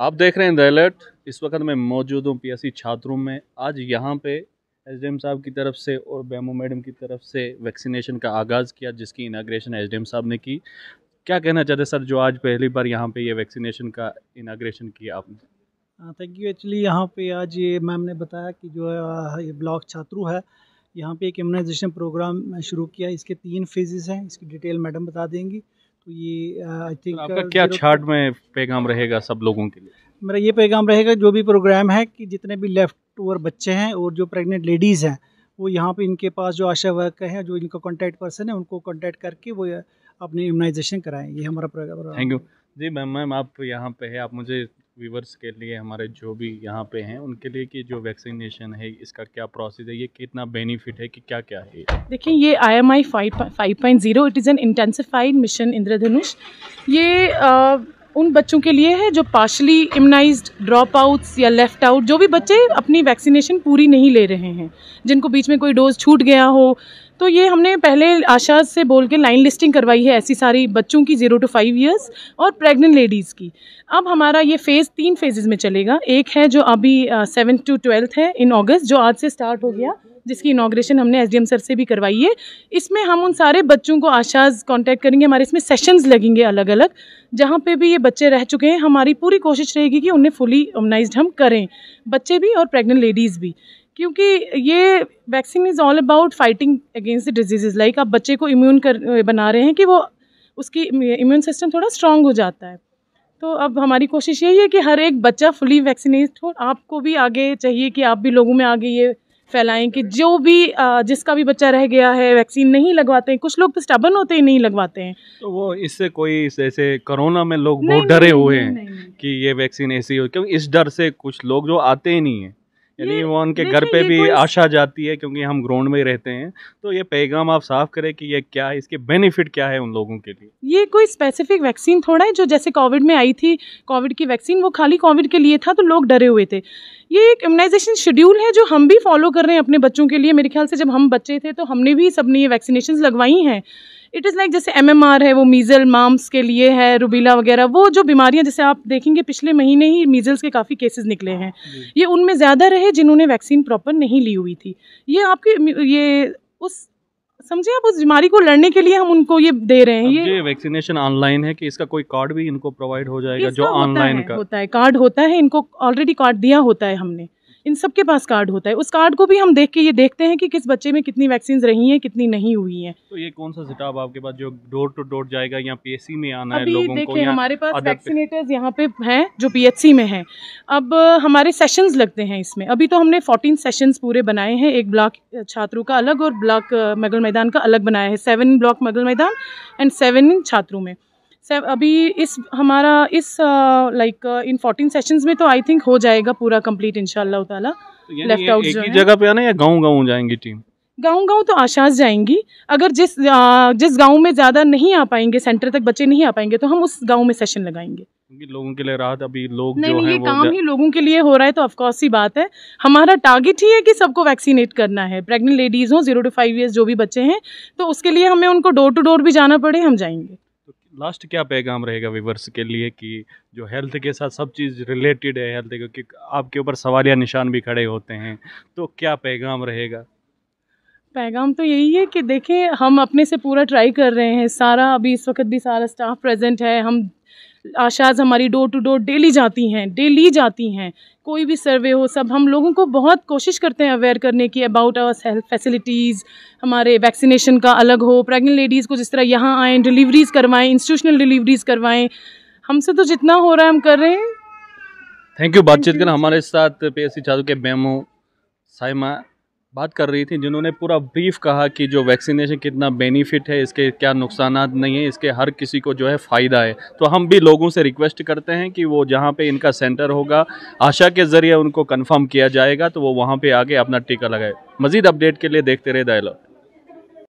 आप देख रहे हैं द अलर्ट। इस वक्त मैं मौजूद हूँ पीएससी छात्रों में। आज यहाँ पे एसडीएम साहब की तरफ़ से और बेमो मैडम की तरफ़ से वैक्सीनेशन का आगाज़ किया, जिसकी इनाग्रेशन एसडीएम साहब ने की। क्या कहना चाहते सर, जो आज पहली बार यहाँ पे ये वैक्सीनेशन का इनाग्रेशन किया आपने? थैंक यू एक्चुअली यहाँ पे आज ये मैम ने बताया कि जो है ये ब्लॉक छात्रु है, यहाँ पे एक इम्यूनाइजेशन प्रोग्राम शुरू किया। इसके तीन फेजेस हैं, इसकी डिटेल मैडम बता देंगी। तो ये आई थिंक आपका क्या छाट में पैगाम रहेगा सब लोगों के लिए? मेरा ये पैगाम रहेगा जो भी प्रोग्राम है कि जितने भी लेफ़्ट ओवर बच्चे हैं और जो प्रेग्नेंट लेडीज़ हैं वो यहाँ पे इनके पास जो आशा वर्कर हैं जो इनका कॉन्टैक्ट पर्सन है उनको कॉन्टैक्ट करके वो अपनी इम्यूनाइजेशन कराएँ। ये हमारा प्रोग्राम थैंक यू जी मैम मैम आप यहाँ पे है आप मुझे व्यूवर्स के लिए हमारे जो भी यहाँ पे हैं उनके लिए कि जो वैक्सीनेशन है इसका क्या प्रोसेस है ये कितना बेनिफिट है कि क्या क्या है? देखिए ये I M I five point zero it is an intensified mission Indradhanush. ये आ, उन बच्चों के लिए है जो पार्शली इम्यूनाइज्ड ड्रॉप आउट्स या लेफ़्ट आउट जो भी बच्चे अपनी वैक्सीनेशन पूरी नहीं ले रहे हैं जिनको बीच में कोई डोज छूट गया हो तो ये हमने पहले आशा से बोल के लाइन लिस्टिंग करवाई है ऐसी सारी बच्चों की ज़ीरो टू फाइव ईयर्स और प्रेग्नेंट लेडीज़ की। अब हमारा ये फ़ेज़ तीन फेजेज़ में चलेगा। एक है जो अभी सेवन टू ट्वेल्थ है इन अगस्त जो आज से स्टार्ट हो गया, जिसकी इनाग्रेशन हमने एसडीएम सर से भी करवाई है। इसमें हम उन सारे बच्चों को आशाज कांटेक्ट करेंगे। हमारे इसमें सेशंस लगेंगे अलग अलग जहाँ पे भी ये बच्चे रह चुके हैं। हमारी पूरी कोशिश रहेगी कि उन्हें फुली ऑर्गनाइज हम करें, बच्चे भी और प्रेग्नेंट लेडीज़ भी। क्योंकि ये vaccine is all about fighting against the disease like आप बच्चे को इम्यून कर बना रहे हैं कि वो उसकी इम्यून सिस्टम थोड़ा स्ट्रांग हो जाता है। तो अब हमारी कोशिश यही है कि हर एक बच्चा फुली वैक्सीनेट हो। आपको भी आगे चाहिए कि आप भी लोगों में आगे ये फैलाएँ कि जो भी जिसका भी बच्चा रह गया है वैक्सीन नहीं लगवाते हैं। कुछ लोग तो स्टबन होते ही नहीं लगवाते हैं। तो वो इससे कोई जैसे कोरोना में लोग बहुत डरे हुए हैं कि ये वैक्सीन ऐसी हो। क्योंकि इस डर से कुछ लोग जो आते ही नहीं है। यानी वो उनके घर पे भी आशा जाती है क्योंकि हम ग्राउंड में रहते हैं। तो ये पैगाम आप साफ़ करें कि ये क्या है इसके बेनिफिट क्या है उन लोगों के लिए? ये कोई स्पेसिफिक वैक्सीन थोड़ा है जो जैसे कोविड में आई थी कोविड की वैक्सीन वो खाली कोविड के लिए था तो लोग डरे हुए थे। ये एक इम्यूनाइजेशन शेड्यूल है जो हम भी फॉलो कर रहे हैं अपने बच्चों के लिए। मेरे ख्याल से जब हम बच्चे थे तो हमने भी सबने ये वैक्सीनेशन लगवाई हैं। इट इज़ लाइक जैसे एमएमआर है वो मीज़ल माम्स के लिए है रुबीला वगैरह वो जो बीमारियाँ जैसे आप देखेंगे पिछले महीने ही मीज़ल्स के काफ़ी केसेस निकले हैं। ये उनमें ज़्यादा रहे जिन्होंने वैक्सीन प्रॉपर नहीं ली हुई थी। ये आपके ये उस समझे आप उस बीमारी को लड़ने के लिए हम उनको ये दे रहे हैं। ये वैक्सीनेशन ऑनलाइन है कि इसका कोई कार्ड भी इनको प्रोवाइड हो जाएगा जो ऑनलाइन का। होता है कार्ड होता है इनको ऑलरेडी कार्ड दिया होता है हमने। इन सब के पास कार्ड होता है। उस कार्ड को भी हम देख के ये देखते हैं कि किस बच्चे में कितनी वैक्सीन रही हैं कितनी नहीं हुई हैं। तो ये कौन सा सेटअप आपके पास जो डोर टू डोर जाएगा या पीएचसी में आना है लोगों को हमारे पास वैक्सीनेटर्स यहाँ पे हैं जो पीएचसी में हैं। अब हमारे सेशंस लगते हैं इसमें। अभी तो हमने फोर्टीन सेशंस पूरे बनाए हैं। एक ब्लॉक छात्रों का अलग और ब्लॉक मगल मैदान का अलग बनाया है। सेवन ब्लॉक मगल मैदान एंड सेवन छात्रों में। अभी इस हमारा इस लाइक इन फोर्टीन सेशंस में तो आई थिंक हो जाएगा पूरा कंप्लीट इंशाल्लाह ताला। लेफ़्ट आउट जगह पे आना या गाँव गाँव जाएँगी टीम गाँव गाँव तो आशास जाएँगी। अगर जिस आ, जिस गाँव में ज़्यादा नहीं आ पाएँगे सेंटर तक बच्चे नहीं आ पाएँगे तो हम उस गाँव में सेशन लगाएँगे। लोगों के लिए राहत अभी लोग नहीं, जो नहीं, ये काम ही लोगों के लिए हो रहा है तो ऑफकोर्स ही बात है। हमारा टारगेट ही है कि सबको वैक्सीनेट करना है। प्रेग्नेंट लेडीज़ हो ज़ीरो टू फाइव ईयर्स जो भी बच्चे हैं तो उसके लिए हमें उनको डोर टू डोर भी जाना पड़े हम जाएँगे। लास्ट क्या पैगाम रहेगा विवर्स के लिए कि जो हेल्थ के साथ सब चीज़ रिलेटेड है हेल्थ क्योंकि आपके ऊपर सवाल या निशान भी खड़े होते हैं तो क्या पैगाम रहेगा? पैगाम तो यही है कि देखें, हम अपने से पूरा ट्राई कर रहे हैं, सारा अभी इस वक्त भी सारा स्टाफ प्रेजेंट है, हम आशाज हमारी डोर टू डोर डेली जाती हैं डेली जाती हैं। कोई भी सर्वे हो, सब हम लोगों को बहुत कोशिश करते हैं अवेयर करने की अबाउट आवर हेल्थ फैसिलिटीज़ हमारे वैक्सीनेशन का अलग हो प्रेग्नेंट लेडीज़ को जिस तरह यहाँ आएँ डिलीवरीज़ करवाएँ इंस्टीट्यूशनल डिलीवरीज़ करवाएँ, हमसे तो जितना हो रहा है हम कर रहे हैं। थैंक यू बातचीत करना हमारे साथ पी एस सी चालू के बेमो साइमा बात कर रही थी, जिन्होंने पूरा ब्रीफ कहा कि जो वैक्सीनेशन कितना बेनिफिट है, इसके क्या नुकसान नहीं है, इसके हर किसी को जो है फ़ायदा है। तो हम भी लोगों से रिक्वेस्ट करते हैं कि वो जहाँ पे इनका सेंटर होगा, आशा के ज़रिए उनको कंफर्म किया जाएगा तो वो वहाँ पे आके अपना टीका लगाए। मज़ीद अपडेट के लिए देखते रहे डायलॉग